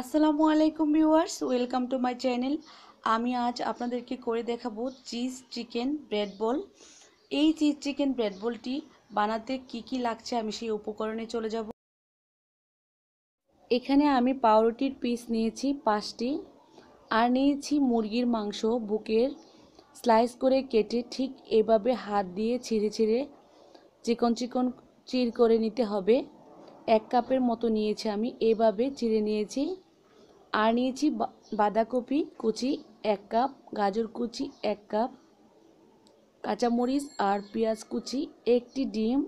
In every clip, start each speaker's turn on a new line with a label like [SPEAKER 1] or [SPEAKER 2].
[SPEAKER 1] আসসালামু আলাইকুম viewers, welcome to my channel. আমি আজ আপনাদেরকে করে দেখাবো চিজ চিকেন ব্রেড বল। এই চিজ চিকেন ব্রেড বলটি বানাতে কি কি লাগছে আমি সেই উপকরণে চলে যাব। এখানে আমি পাউরুটির পিস নিয়েছি পাঁচটি আর নিয়েছি মুরগির মাংস বুকের। স্লাইস করে কেটে ঠিক এভাবে হাত দিয়ে ছিঁড়ে ছিঁড়ে চিকন চিকন চির করে নিতে হবে। এক কাপের মতো নিয়েছি আমি, এভাবে চিড়ে নিয়েছি। আর নিয়েছি বাঁধাকপি কুচি, এক কাপ, গাজর কুচি, এক কাপ, কাঁচামরিচ আর পেঁয়াজ কুচি, একটি ডিম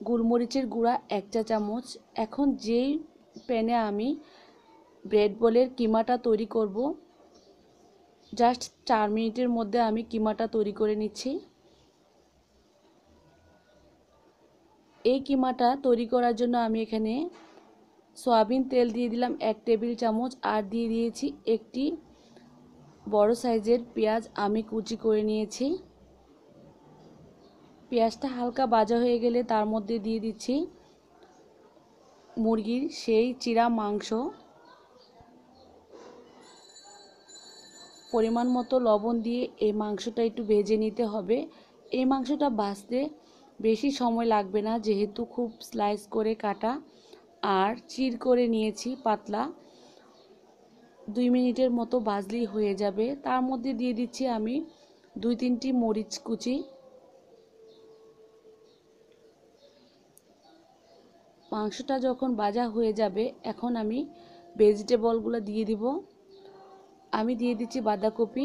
[SPEAKER 1] গোলমরিচের গুঁড়া, এক চা চামচ। এখন যেই প্যানে আমি ব্রেড বলের কিমাটা তৈরি করব, জাস্ট চার মিনিটের মধ্যে আমি কিমাটা তৈরি করে নিচ্ছি। এই কিমাটা তৈরি করার জন্য আমি এখানে সয়াবিন তেল দিয়ে দিলাম এক টেবিল চামচ আর দিয়ে দিয়েছি একটি বড় সাইজের পেঁয়াজ আমি কুচি করে নিয়েছি। পেঁয়াজটা হালকা বাজা হয়ে গেলে তার মধ্যে দিয়ে দিচ্ছি মুরগির সেই চিরা মাংস। পরিমাণ মতো লবণ দিয়ে এই মাংসটা একটু ভেজে নিতে হবে। এই মাংসটা ভাজতে বেশি সময় লাগবে না, যেহেতু খুব স্লাইস করে কাটা। আর চির করে নিয়েছি, পাতলা। দুই মিনিটের মতো ভাজলেই হয়ে যাবে। তার মধ্যে দিয়ে দিচ্ছি আমি দুই তিনটি মরিচ কুচি। মাংসটা যখন ভাজা হয়ে যাবে, এখন আমি ভেজিটেবলগুলো দিয়ে দিব। আমি দিয়ে দিচ্ছি বাঁধাকপি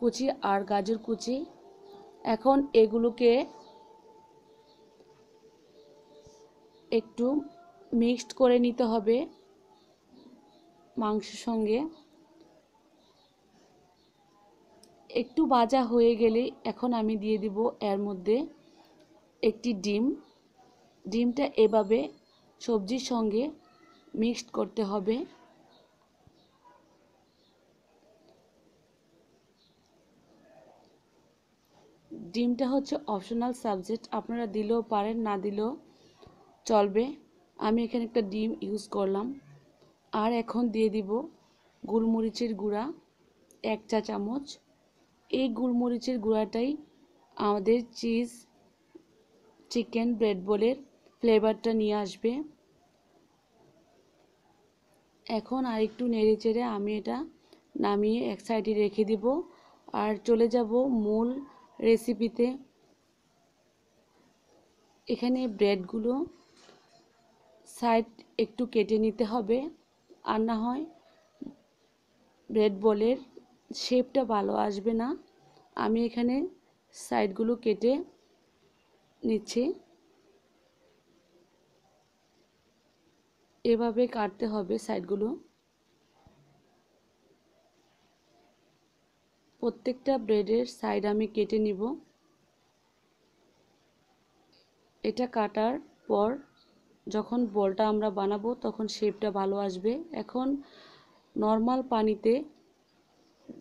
[SPEAKER 1] কুচি আর গাজর কুচি। এখন এগুলোকে একটু মিক্সড করে নিতে হবে মাংসের সঙ্গে। একটু ভাজা হয়ে গেলে এখন আমি দিয়ে দিব এর মধ্যে একটি ডিম। ডিমটা এভাবে সবজির সঙ্গে মিক্সড করতে হবে। ডিমটা হচ্ছে অপশনাল সাবজেক্ট, আপনারা দিলেও পারেন, না দিলেও চলবে। আমি এখানে একটা ডিম ইউজ করলাম। আর এখন দিয়ে দিব গোলমরিচের গুঁড়া, এক চা চামচ। এই গোলমরিচের গুঁড়াটাই আমাদের চিজ চিকেন ব্রেড বলের ফ্লেভারটা নিয়ে আসবে। এখন আর একটু নেড়ে চেড়ে আমি এটা নামিয়ে এক সাইডে রেখে দিব। আর চলে যাব মূল রেসিপিতে এখানে ব্রেডগুলো সাইড একটু কেটে নিতে হবে আর না হয় ব্রেড বলের শেপটা ভালো আসবে না। আমি এখানে সাইডগুলো কেটে নিচ্ছি। এভাবে কাটতে হবে সাইডগুলো। প্রত্যেকটা ব্রেডের সাইড আমি কেটে নিব। এটা কাটার পর যখন বলটা আমরা বানাবো, তখন শেপটা ভালো আসবে। এখন নর্মাল পানিতে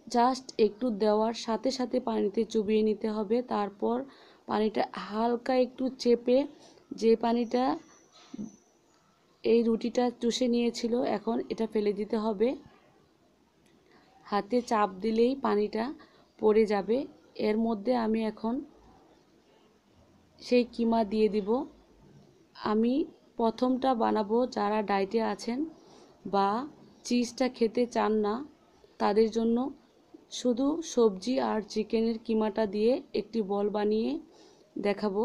[SPEAKER 1] জাস্ট একটু দেওয়ার সাথে সাথে পানিতে চুবিয়ে নিতে হবে। তারপর পানিটা হালকা একটু চেপে যে পানিটা এই রুটিটা চুষে নিয়েছিল, এখন এটা ফেলে দিতে হবে। হাতে চাপ দিলেই পানিটা পড়ে যাবে। এর মধ্যে আমি এখন সেই কিমা দিয়ে দিব। আমি প্রথমটা বানাবো যারা ডায়েটে আছেন বা চিজটা খেতে চান না, তাদের জন্য শুধু সবজি আর চিকেনের কিমাটা দিয়ে একটি বল বানিয়ে দেখাবো।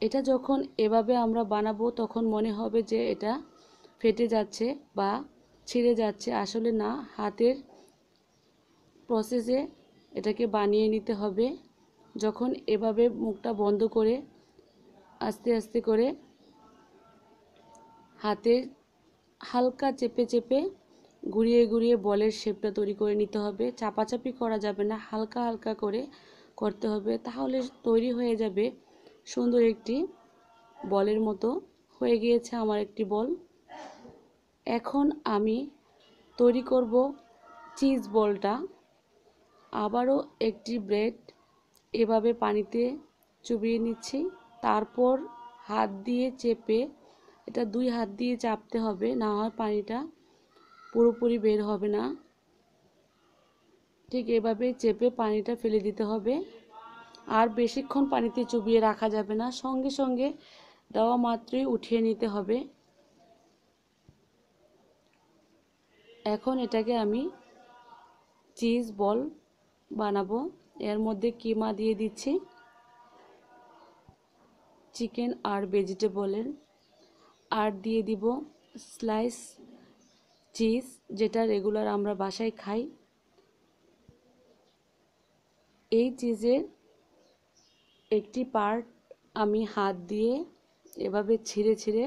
[SPEAKER 1] এটা যখন এভাবে আমরা বানাবো, তখন মনে হবে যে এটা ফেটে যাচ্ছে বা ছিঁড়ে যাচ্ছে। আসলে না, হাতের প্রসেসে এটাকে বানিয়ে নিতে হবে। যখন এভাবে মুখটা বন্ধ করে আস্তে আস্তে করে হাতে হালকা চেপে চেপে ঘুরিয়ে ঘুরিয়ে বলের শেপটা তৈরি করে নিতে হবে। চাপাচাপি করা যাবে না, হালকা হালকা করে করতে হবে। তাহলে তৈরি হয়ে যাবে সুন্দর একটি বলের মতো। হয়ে গিয়েছে আমার একটি বল। এখন আমি তৈরি করব চিজ বলটা। আবারও একটি ব্রেড এভাবে পানিতে চুবিয়ে নিচ্ছি। তারপর হাত দিয়ে চেপে, এটা দুই হাত দিয়ে চাপতে হবে, না হয় পানিটা পুরোপুরি বের হবে না। ঠিক এভাবে চেপে পানিটা ফেলে দিতে হবে। আর বেশিক্ষণ পানিতে চুবিয়ে রাখা যাবে না, সঙ্গে সঙ্গে দেওয়া মাত্রই উঠিয়ে নিতে হবে। এখন এটাকে আমি চিজ বল বানাবো। এর মধ্যে কিমা দিয়ে দিচ্ছি। চিকেন আর ভেজিটেবলের আর দিয়ে দিব স্লাইস চিজ, যেটা রেগুলার আমরা বাসায় খাই। এই চিজের একটি পার্ট আমি হাত দিয়ে এভাবে ছিঁড়ে ছিঁড়ে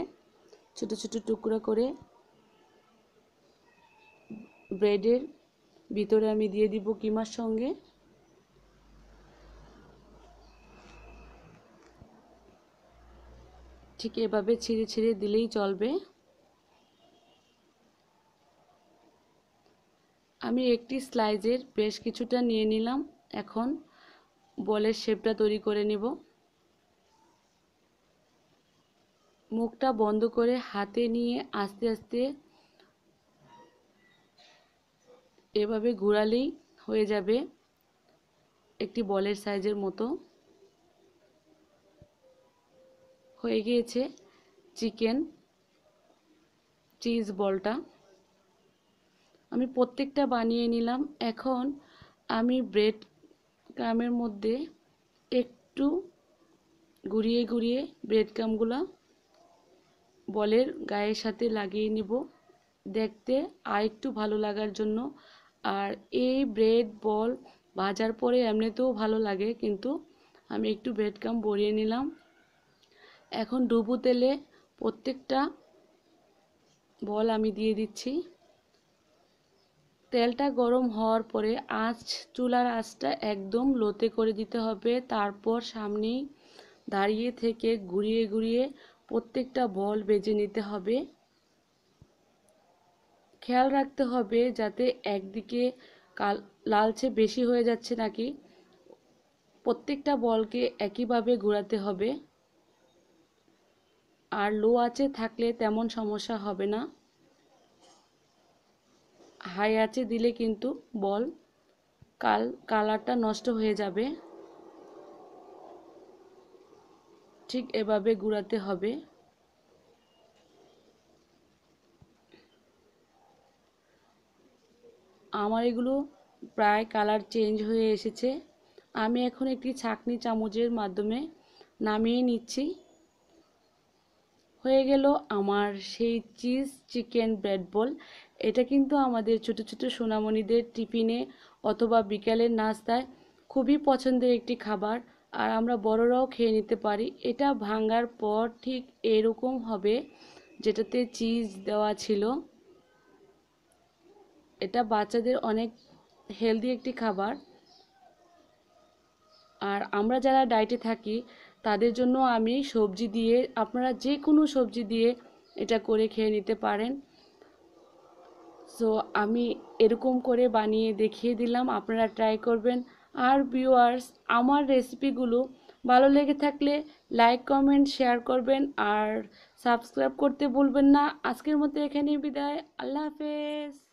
[SPEAKER 1] ছোটো ছোটো টুকরো করে ব্রেডের ভিতরে আমি দিয়ে দিব কিমার সঙ্গে। ঠিক এভাবে ছিঁড়ে ছিঁড়ে দিলেই চলবে। আমি একটি স্লাইজের বেশ কিছুটা নিয়ে নিলাম। এখন বলের শেপটা তৈরি করে নেব। মুখটা বন্ধ করে হাতে নিয়ে আস্তে আস্তে এভাবে ঘোরালেই হয়ে যাবে একটি বলের সাইজের মতো। হয়ে গিয়েছে চিকেন চিজ বলটা। আমি প্রত্যেকটা বানিয়ে নিলাম। এখন আমি ব্রেড ক্রামের মধ্যে একটু ঘুরিয়ে ঘুরিয়ে ব্রেড ক্রামগুলো বলের গায়ের সাথে লাগিয়ে নিব। দেখতে আর একটু ভালো লাগার জন্য। আর এই ব্রেড বল ভাজার পরে এমনিতেও ভালো লাগে, কিন্তু আমি একটু ব্রেড ক্রাম বড়িয়ে নিলাম। এখন ডুবু তেলে প্রত্যেকটা বল আমি দিয়ে দিচ্ছি। তেলটা গরম হওয়ার পরে আঁচ, চুলার আঁচটা একদম লোতে করে দিতে হবে। তারপর সামনেই দাঁড়িয়ে থেকে ঘুরিয়ে ঘুরিয়ে প্রত্যেকটা বল বেজে নিতে হবে। খেয়াল রাখতে হবে যাতে একদিকে কাল, লালচে বেশি হয়ে যাচ্ছে নাকি। প্রত্যেকটা বলকে একইভাবে ঘোরাতে হবে। আর লো আঁচে থাকলে তেমন সমস্যা হবে না। হাই আঁচে দিলে কিন্তু বল কাল, কালারটা নষ্ট হয়ে যাবে। ঠিক এভাবে গুড়াতে হবে। আমার এগুলো প্রায় কালার চেঞ্জ হয়ে এসেছে। আমি এখন একটি ছাকনি চামচের মাধ্যমে নামিয়ে নিচ্ছি। হয়ে গেল আমার সেই চিজ চিকেন ব্রেড বল। এটা কিন্তু আমাদের ছোট ছোট সোনামণিদের টিফিনে অথবা বিকালের নাস্তায় খুবই পছন্দের একটি খাবার আর আমরা বড়রাও খেয়ে নিতে পারি। এটা ভাঙার পর ঠিক এরকম হবে যেটাতে চিজ দেওয়া ছিল। এটা বাচ্চাদের অনেক হেলদি একটি খাবার। আর আমরা যারা ডায়েটে থাকি তাদের জন্য আমি সবজি দিয়ে, আপনারা যে কোনো সবজি দিয়ে এটা করে খেয়ে নিতে পারেন। সো আমি এরকম করে বানিয়ে দেখিয়ে দিলাম, আপনারা ট্রাই করবেন। আর ভিউয়ার্স আমার রেসিপিগুলো ভালো লেগে থাকলে লাইক কমেন্ট শেয়ার করবেন। আর সাবস্ক্রাইব করতে ভুলবেন না। আজকের মতো এখানেই বিদায়। আল্লাহ হাফেজ।